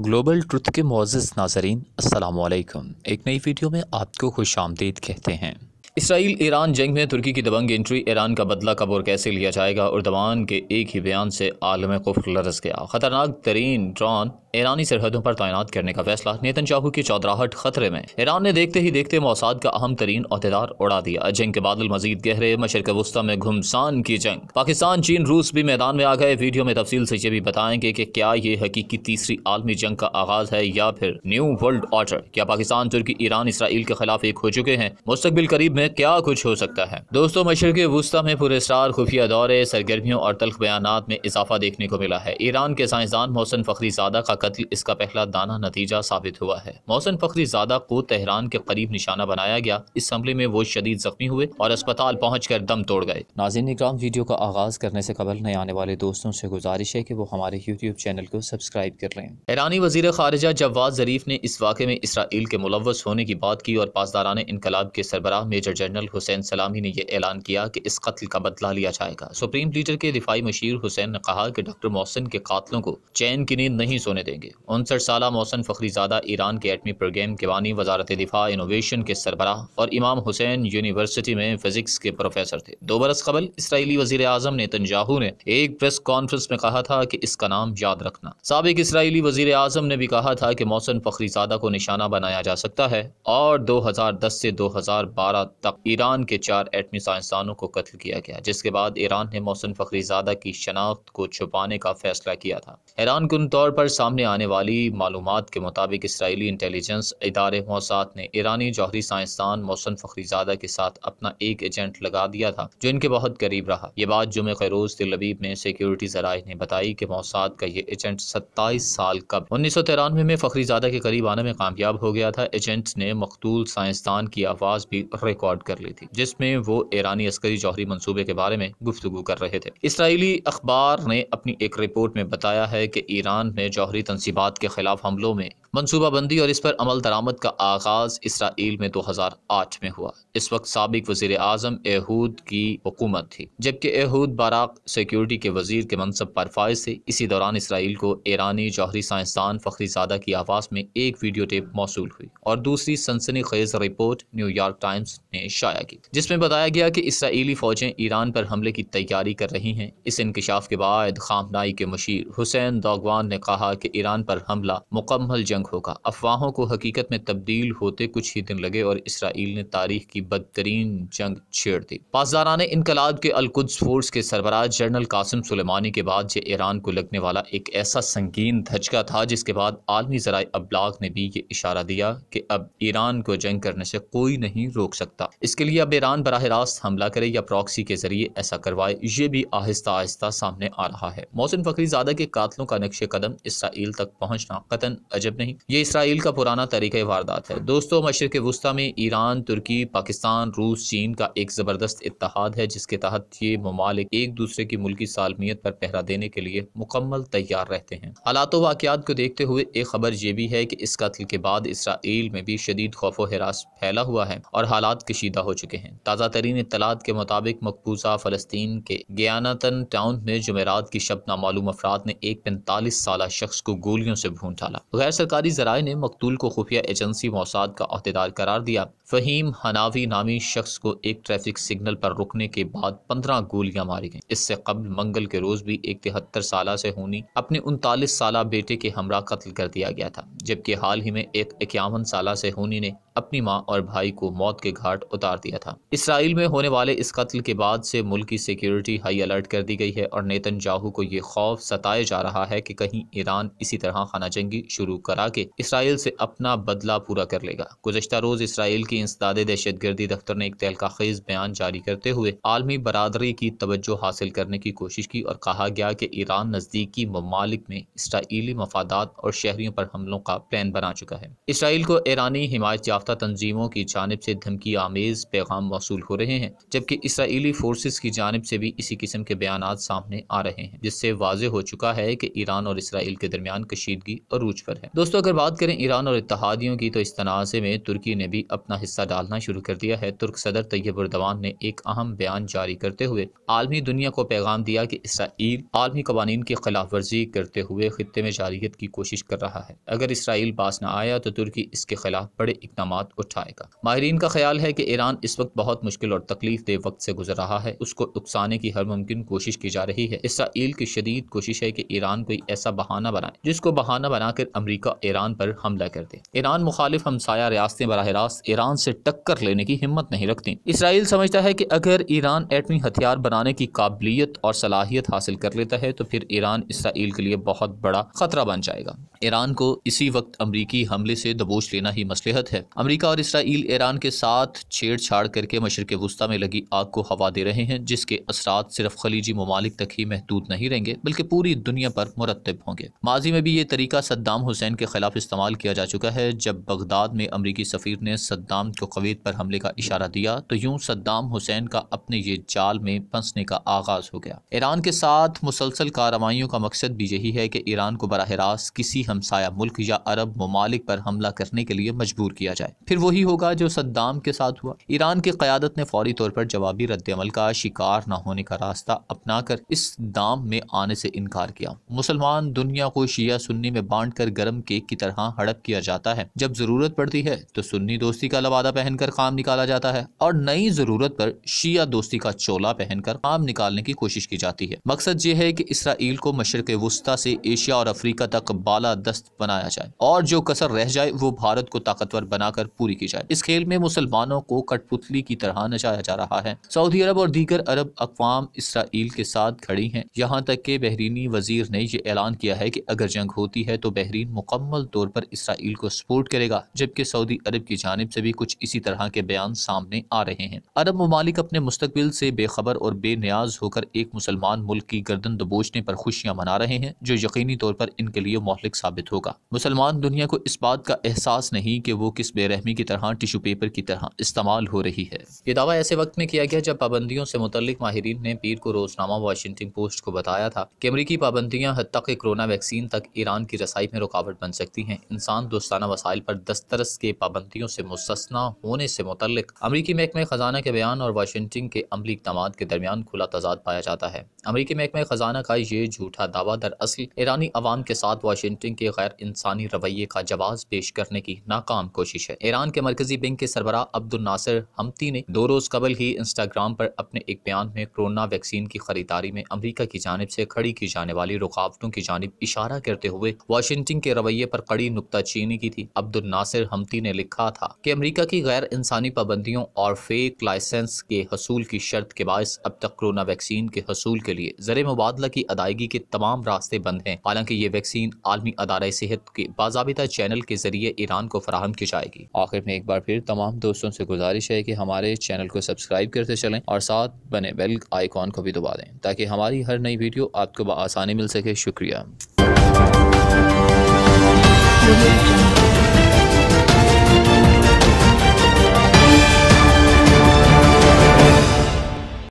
Global truth के Moz नाजरीन असलकम एक नई वीडियो में आपको खुश आमदीद कहते हैं। इसराइल, ईरान जंग में तुर्की की दबंग एंट्री ईरान का बदला कब और कैसे लिया जाएगा और दबान के एक ही बयान से आलम कुफ्र लरस गया। ख़तरनाक तरीन ड्रोन ईरानी सरहदों पर तैनात करने का फैसला। नेतन चाहू की चौधराहट खतरे में। ईरान ने देखते ही देखते मौसाद का अहम तरीन अहदेदार उड़ा दिया। जंग के बादल मजीद गहरे, मशरक वस्ता में घुमसान की जंग। पाकिस्तान, चीन, रूस भी मैदान में आ गए। वीडियो में तफसील से ये भी बताएँगे कि क्या ये हकीकी तीसरी आलमी जंग का आगाज़ है या फिर न्यू वर्ल्ड ऑर्डर? क्या पाकिस्तान, तुर्की, ईरान, इसराइल के खिलाफ एक हो चुके हैं? मुस्तबिल करीब में क्या कुछ हो सकता है? दोस्तों मशरक वस्ती में पुरस्कार, खुफिया दौरे, सरगर्मियों और तल्ख बयान में इजाफा देखने को मिला है। ईरान के साइंसदान मोहसन फखरी ज़्यादा का कत्ल, इसका पहला दाना नतीजा साबित हुआ है। मोहसन फखरी ज़्यादा को तेहरान के करीब निशाना बनाया गया। इस हमले में वो शदीद जख्मी हुए और अस्पताल पहुँच कर दम तोड़ गए। नाजिन इक्राम वीडियो का आगाज़ करने से कबल नए आने वाले दोस्तों से गुजारिश है की वो हमारे यूट्यूब चैनल को सब्सक्राइब कर लें। ईरानी वज़ीर खारजा जवाद जरीफ ने इस वाक़े में इसराइल के मुलवस होने की बात की और पासदारान इनकलाब के सरबराह मेजर जनरल हुसैन सलामी ने यह ऐलान किया कि इस कत्ल का बदला लिया जाएगा। सुप्रीम लीडर के दिफाई मशीर हुसैन ने कहा कि डॉक्टर मोहसिन के कातलों को चैन की नींद नहीं सोने देंगे। उनसठ साल मोहसन फखरीजादा ईरान के एटमी प्रोग्राम के बानी वजारत दिफा इनोवेशन के सरबराह और इमाम हुसैन यूनिवर्सिटी में फिजिक्स के प्रोफेसर थे। दो बरस कबल इसराइली वज़ीर आज़म नेतन्याहू ने एक प्रेस कॉन्फ्रेंस में कहा था कि इसका नाम याद रखना। सबक इसराइली वज़ीर आज़म ने भी कहा था कि मोहसन फखरीजादा को निशाना बनाया जा सकता है और दो हज़ार दस से दो हज़ार बारह तक ईरान के चार एटमी साइंसदानों को कत्ल किया गया, जिसके बाद ईरान ने मोहसन फखरीजादा की शनाख्त को छुपाने का फैसला किया था। ईरान कुन तौर पर सामने आने वाली मालूम के मुताबिक इसराइली इंटेलिजेंस इदारे मौसाद ने ईरानी जौहरी साइंसदान मोहसन फखरीजादा के साथ अपना एक एजेंट लगा दिया था, जो इनके बहुत करीब रहा। ये बात जुमे खरोज दिलबीब में सिक्योरिटी जराए ने बताई कि मौसाद का ये एजेंट सत्ताईस साल कब, उन्नीस सौ तिरानवे में फखरीजादा के करीब आने में कामयाब हो गया था। एजेंट ने मकतूल साइंसदान की आवाज़ भी रिकॉर्ड कर ली थी, जिसमें वो ईरानी अस्करी जौहरी मनसूबे के बारे में गुफ्तु कर रहे थे। इसराइली अखबार ने अपनी एक रिपोर्ट में बताया है कि ईरान में जौहरी तनसीबात के खिलाफ हमलों में मनसूबाबंदी और इस पर अमल दरामद का आगाज़ इसराइल में 2008 में हुआ। इस वक्त सबक वज़ीर आज़म एहूद की हुकूमत थी, जबकि एहूद बाराक सिक्योरिटी के वज़ीर के मनसब पर फायज थे। इसी दौरान इसराइल को ईरानी जौहरी साइंसदान फखरीजादा की आवाज़ में एक वीडियो टेप मौसू हुई और दूसरी सनसनी खेज रिपोर्ट न्यूयॉर्क टाइम्स ने शाया की, जिसमें बताया गया कि इसराइली फौजें ईरान पर हमले की तैयारी कर रही हैं। इस इंकशाफ के बाद खामनाई के मशीर हुसैन दोगवान ने कहा कि ईरान पर हमला मुकम्मल जंग होगा। अफवाहों को हकीकत में तब्दील होते कुछ ही दिन लगे और इसराइल ने तारीख की बदतरीन जंग छेड़ दी। पासदारान इनकलाब के अलकुद्स फोर्स के सरबराह जनरल कासिम सुलेमानी के बाद ये ईरान को लगने वाला एक ऐसा संगीन धचका था, जिसके बाद आलमी जराए अबलाग ने भी ये इशारा दिया कि अब ईरान को जंग करने से कोई नहीं रोक सकता। इसके लिए अब ईरान बरह रास्त हमला करे या प्रॉक्सी के ज़रिए ऐसा करवाए, ये भी आहिस्ता आहिस्ता सामने आ रहा है। मोहसिन फखरीजादा के कातलों का नक्शे कदम इसराइल तक पहुँचना कतन अजब नहीं। ये इसराइल का पुराना तरीका वारदात है। दोस्तों, मशरक वस्ती में ईरान, तुर्की, पाकिस्तान, रूस, चीन का एक ज़बरदस्त इतिहाद है, जिसके तहत ये ममालिक एक दूसरे की मुल्की सालमियत पर पहरा देने के लिए मुकम्मल तैयार रहते हैं। हालात वाक़ात को देखते हुए एक खबर ये भी है कि इस कत्ल के बाद इसराइल में भी शदीद खौफ हरास फैला हुआ है और हालात कशीदा हो चुके हैं। ताज़ा तरीन इतलात के मुताबिक मकबूजा फ़लस्तीन के गयानतन टाउन में जमेरात की शब नामालूम अफराद ने एक पैंतालीस साल शख्स को गोलियों से भून डाला। गैर सरकारी जराए ने मकतूल को खुफिया एजेंसी मौसाद का अहदेदार करार दिया। फ़हीम हनावी नामी शख्स को एक ट्रैफ़िक सिग्नल पर रुकने के बाद पंद्रह गोलियाँ मारी गईं। इससे कबल मंगल के रोज भी एक तिहत्तर साल से होनी, अपने उनतालीस साल बेटे के हमरा कत्ल कर दिया गया था, जबकि हाल ही में एक इक्यावन साल से होनी ने अपनी माँ और भाई को मौत के घाट उतार दिया था। इसराइल में होने वाले इस कत्ल के बाद से मुल्क की सिक्योरिटी हाई अलर्ट कर दी गई है और नेतन जाहू को ये खौफ सताया जा रहा है कि कहीं ईरान इसी तरह खाना जंगी शुरू करा के इसराइल से अपना बदला पूरा कर लेगा। गुजशत रोज इसराइल की इंसदाद दहशत गर्दी दफ्तर ने एक तहलका खेज बयान जारी करते हुए आलमी बरदरी की तवज्जो हासिल करने की कोशिश की और कहा गया कि ईरान नज़दीकी ममालिक में इसराइली मफादात और शहरियों पर हमलों का प्लान बना चुका है। इसराइल को ईरानी हिमायत याफ्ता याफ्ता तंजीमों की जानब से धमकी, आमेज, पैगाम मौसू हो रहे हैं, जबकि इसराइली फोर्सेज की जानब से भी इसी किस्म के बयान सामने आ रहे हैं, जिससे वाजे हो चुका है कि ईरान और इसराइल के दरमियान कशीदगी अरूज पर है। दोस्तों, अगर बात करें ईरान और इतिहादियों की तो इस तनाज़े में तुर्की ने भी अपना हिस्सा डालना शुरू कर दिया है। तुर्क सदर तैयब उर्दवान ने एक अहम बयान जारी करते हुए आलमी दुनिया को पैगाम दिया कि इसराइल आलमी कवानीन की खिलाफ वर्जी करते हुए खत्े में जारियत की कोशिश कर रहा है। अगर इसराइल पास न आया तो तुर्की इसके खिलाफ बड़े इकदाम उठाएगा। माहरीन का ख्याल है कि ईरान इस वक्त बहुत मुश्किल और तकलीफ़ दे वक्त से गुजर रहा है। उसको उकसाने की हर मुमकिन कोशिश की जा रही है। इसराइल की शदीद कोशिश है कि ईरान कोई ऐसा बहाना बनाए, जिसको बहाना बनाकर अमरीका ईरान पर हमला कर दे। ईरान मुखालिफ हमसाया रियासतें बरह रास्त ईरान से टक्कर लेने की हिम्मत नहीं रखती। इसराइल समझता है कि अगर ईरान एटमी हथियार बनाने की काबिलियत और सलाहियत हासिल कर लेता है तो फिर ईरान इसराइल के लिए बहुत बड़ा खतरा बन जाएगा। ईरान को इसी वक्त अमरीकी हमले से दबोच लेना ही मसलहत है। अमरीका और इसराइल ईरान के साथ छेड़छाड़ करके मशरक वस्ती में लगी आग को हवा दे रहे हैं, जिसके असरात सिर्फ़ खलीजी ममालिक तक ही महदूद नहीं रहेंगे, बल्कि पूरी दुनिया पर मुरतब होंगे। माजी में भी ये तरीका सद्दाम हुसैन के खिलाफ इस्तेमाल किया जा चुका है। जब बगदाद में अमरीकी सफ़ीर ने सद्दाम को कवैत पर हमले का इशारा दिया तो यूँ सद्दाम हुसैन का अपने ये जाल में फंसने का आगाज़ हो गया। ईरान के साथ मुसलसल कार्रवाइयों का मकसद भी यही है कि ईरान को बरह रास्त किसी हमसाया मुल्क या अरब ममालिक पर हमला करने के लिए मजबूर किया जाए। फिर वही होगा जो सद्दाम के साथ हुआ। ईरान की क्यादत ने फौरी तौर पर जवाबी रद्दमल का शिकार न होने का रास्ता अपना कर इस दाम में आने से इनकार किया। मुसलमान दुनिया को शिया सुन्नी में बांट कर गर्म केक की तरह हड़प किया जाता है। जब ज़रूरत पड़ती है तो सुन्नी दोस्ती का लवादा पहनकर काम निकाला जाता है और नई ज़रूरत पर शिया दोस्ती का चोला पहनकर काम निकालने की कोशिश की जाती है। मकसद ये है कि इसराइल को मशरक वस्ता से एशिया और अफ्रीका तक बाला दस्त बनाया जाए और जो कसर रह जाए, वो भारत को ताकतवर बनाकर पूरी की जाए। इस खेल में मुसलमानों को कठपुतली की तरह नचाया जा रहा है। सऊदी अरब और दीगर अरब अकवाम इसराइल के साथ खड़ी हैं। यहाँ तक के बहरीनी वज़ीर ने यह ऐलान किया है कि अगर जंग होती है तो बहरीन मुकम्मल तौर पर इसराइल को सपोर्ट करेगा, जबकि सऊदी अरब की जानब से भी कुछ इसी तरह के बयान सामने आ रहे हैं। अरब ममालिक अपने मुस्तबिल से बेखबर और बेनियाज होकर एक मुसलमान मुल्क की गर्दन दबोचने पर खुशियाँ मना रहे हैं, जो यकीनी तौर पर इनके लिए मोहलिक साबित होगा। मुसलमान दुनिया को इस बात का एहसास नहीं कि वो किस बेरहमी की तरह टिशू पेपर की तरह इस्तेमाल हो रही है। ये दावा ऐसे वक्त में किया गया जब पाबंदियों से मुतलिक माहरीन ने पीर को रोजनामा वाशिंगटन पोस्ट को बताया था कि अमरीकी पाबंदियाँ हद के कोरोना वैक्सीन तक ईरान की रसाई में रुकावट बन सकती हैं। इंसान दोस्ताना वसाइल पर दस्तरस के पाबंदियों से मुस्तना होने से मुतलिक अमरीकी महकमे खजाना के बयान और वाशिंगटन के अमली इकदाम के दरमियान खुला तजाद पाया जाता है। अमरीकी महकमे खजाना का ये झूठा दावा दरअसल ईरानी अवाम के साथ वाशिंगटन के गैर इंसानी रवैये का जवाब पेश करने की नाकाम कोशिश है। ईरान के मरकजी बैंक के सरबरा अब्दुल नासिर हमती ने दो रोज कबल ही इंस्टाग्राम पर अपने एक बयान में कोरोना वैक्सीन की खरीदारी में अमरीका की जानब से खड़ी की जाने वाली रुकावटों की जानब इशारा करते हुए वाशिंगटन के रवैये पर कड़ी नुकताचीनी की थी। अब्दुल नासिर हमती ने लिखा था कि अमरीका की गैर इंसानी पाबंदियों और फेक लाइसेंस के हसूल की शर्त के बायस अब तक कोरोना वैक्सीन के हसूल के लिए जर मुबादला की अदायगी के तमाम रास्ते बंद हैं। हालाँकि ये वैक्सीन आलमी अदारा सेहत के बाबा चैनल के ज़रिए ईरान को फराहम की जाएगी। आखिर में एक बार फिर तमाम दोस्तों से गुजारिश है कि हमारे चैनल को सब्सक्राइब करते चलें और साथ बने बेल आइकॉन को भी दबा दें, ताकि हमारी हर नई वीडियो आपको आसानी मिल सके। शुक्रिया।